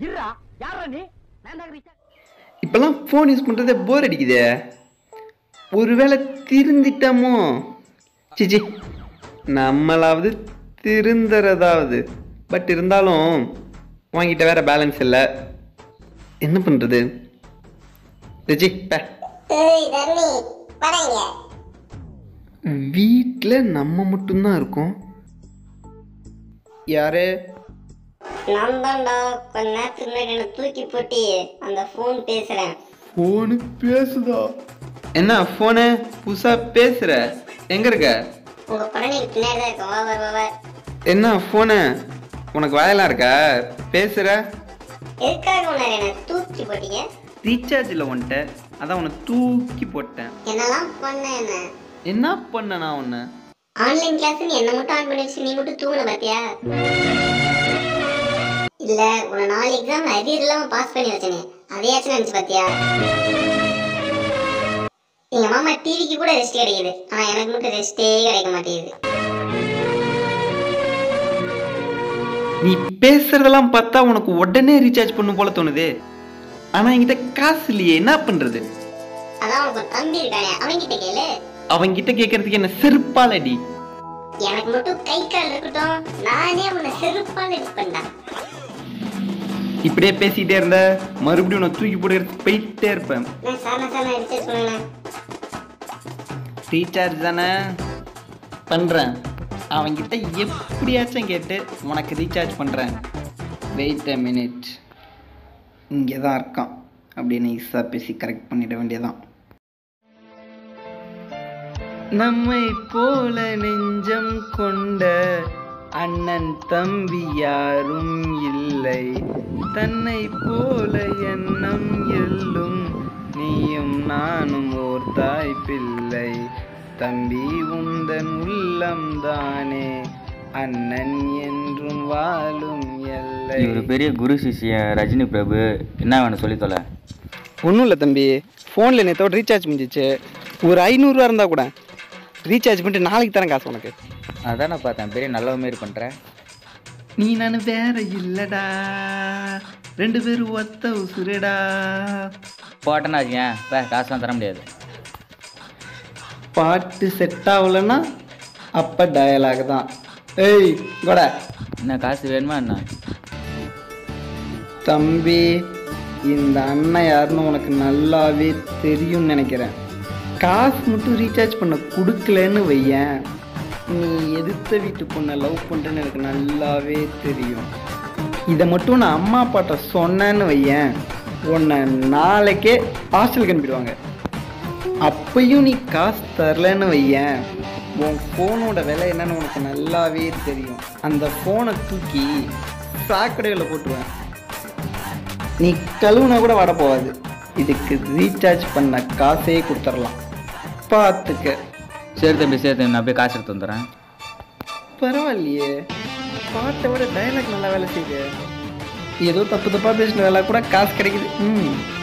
இருடா. யாரா நீ? இப்போல்லாம் ஃபோன் யூஸ் பண்ணுறதே போர் அடிக்குதே. ஒருவேளை திருந்திட்டமோ? சிச்சி நம்மளாவது திருந்துறதாவது. பட் இருந்தாலும் வாங்கிட்ட வேற பேலன்ஸ் இல்லை. என்ன பண்ணுறது படைங்க வீட்டில் நம்ம மட்டும்தான் இருக்கோம். யாரு? நான் தான்டா கொஞ்ச நேரத்துக்கு முன்னாடி என்ன தூக்கி போட்டி அந்த ஃபோன் பேசுறேன். ஃபோனு பேசுதா? என்ன ஃபோனு புதுசாக பேசுகிற எங்கே இருக்க? உங்க பழனிக்கு பின்னாடி தான் இருக்க வா வா வா வா. என்ன ஃபோனு உனக்கு வாயெல்லாம் இருக்கா? பேசுகிற எதுக்காக உன்னை என்ன தூக்கி போட்டீங்க? ரீசார்ஜ் இல்லை உன்ட்ட அதான் உன்னை தூக்கி போட்டேன். என்னெல்லாம் பண்ண என்ன? என்ன பண்ண நான் உன்னை? ஆன்லைன் கிளாஸ் நீ என்ன மட்டும் ஆன் பண்ணி வச்சு நீ மட்டும் தூங்குன பாத்தியா? இல்ல உன்னை நாலு எக்ஸாம் அரியர் இல்லாம பாஸ் பண்ணி வச்சனே. அதையாச்சும் நினைச்சு பாத்தியா? எங்க மாமா டிவிக்கு கூட ரெஸ்ட் கிடைக்குது. ஆனா எனக்கு மட்டும் ரெஸ்டே கிடைக்க மாட்டேங்குது. நீ பேசுறதெல்லாம் பார்த்தா உனக்கு உடனே ரீசார்ஜ் பண்ணும் போல தோணுது. ஆனால் என்கிட்ட காசு இல்லையே என்ன பண்ணுறது அதான் உனக்கு தம்பி இருக்கானே அவன்கிட்ட கேளு. அவன்கிட்ட கேட்கறதுக்கு என்ன செருப்பாலடி எனக்கு மட்டும் கை கால் இருக்கட்டும் நானே உன்னை செருப்பால் எடுப்பேன்டா இப்படியே பேசிக்கிட்டே இருந்த மறுபடியும் உன்னை தூக்கி போடுறதுக்கு போயிட்டே இருப்பேன். ரீசார்ஜ் தானே? பண்ணுறேன் அவன்கிட்ட எப்படியாச்சும் கேட்டு உனக்கு ரீசார்ஜ் பண்ணுறேன் வெயிட் அ மினிட் இங்கே தான் இருக்கான். அப்படியே நைஸாக பேசி கரெக்ட் பண்ணிட வேண்டியதான் நம்மை போல நெஞ்சம் கொண்ட அண்ணன் தம்பி யாரும் இல்லை. தன்னை போல எண்ணம் எல்லும் நீயும் நானும் ஓர் தாய் பிள்ளை. தம்பி உந்தன் உள்ளம் தானே அண்ணன் என்றும் வாழும் எல்லை. இவர் பெரிய குரு சிஷ்ய ரஜினி பிரபு என்ன வேணும் சொல்லி தொலை? ஒன்றும் இல்லை தம்பி. ஃபோனில் நேற்றோட ரீசார்ஜ் முடிஞ்சிச்சு. ஒரு ஐநூறுரூவா இருந்தால் கூட ரீசார்ஜ் பண்ணிட்டு நாளைக்கு தரேன் காசு உனக்கு. அதான் நான் பார்த்தேன். பெரிய நல்ல மாரி பண்ணுறேன் நீ நான் வேற இல்லடா. ரெண்டு பேரும் ஒத்த உசுரடா. போட்டேன்னா வச்சுக்கேன் இப்போ காசுலாம் தர முடியாது. பாட்டு செட் ஆகலைன்னா அப்போ டயலாக் தான். ஏய் கூட என்ன காசு வேணுமா என்ன? தம்பி இந்த அண்ணன் யாருன்னு உனக்கு நல்லாவே தெரியும்னு நினைக்கிறேன். காசு மட்டும் ரீசார்ஜ் பண்ண கொடுக்கலன்னு வையேன். நீ எதிர்த்த வீட்டு பொண்ணை லவ் பண்ணுறேன்னு எனக்கு நல்லாவே தெரியும். இதை மட்டும் நான் அம்மா அப்பாட்ட சொன்னேன்னு வையேன். உன்னை நாளைக்கே ஹாஸ்டலுக்கு அனுப்பிடுவாங்க அப்பையும் நீ காசு தரலன்னு வையேன். உன் ஃபோனோட விலை என்னன்னு உனக்கு நல்லாவே தெரியும். அந்த ஃபோனை தூக்கி சாக்கடையில் போட்டுருவேன். நீ கழுவுனா கூட வட போகாது. இதுக்கு ரீசார்ஜ் பண்ண காசே கொடுத்துடலாம். பார்த்துக்க. சரி தம்பி சரி தம்பி நான் போய் காசு எடுத்து வந்துடுறேன். பரவாயில்லையே. பாட்டை விட டைலாக் நல்லா வேலை செய்யுது. ஏதோ தப்பு தப்பாக பேசின வேலை கூட காசு கிடைக்குது. ம்.